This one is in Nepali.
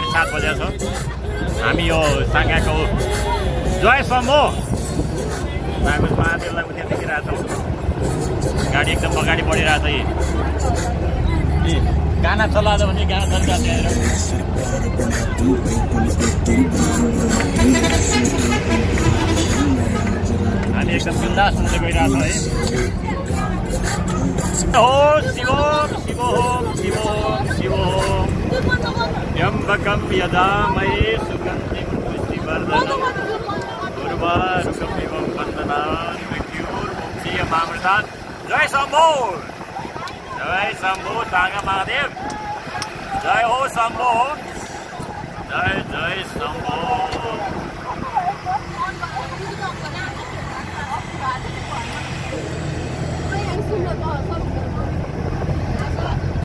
साढे सात बजेको छ हामी यो साङ्गाको जय समो। माघ महादेवलाई त्यहाँ देखिरहेको छौँ। गाडी एकदम अगाडि बढिरहेको छ गाना चलाएर भने गाना चलिरहेको हामी एकदम बिन्दास हुँदै गइरहेको छ है। हो शिवोम त्र्यंबकम यदा मयि सुगंधि पुष्टिवर्धनम उर्वरुकम एवं वंदनामृतान जय शंभो जय शंभो तांगा महादेव जय हो शंभो जय जय शंभो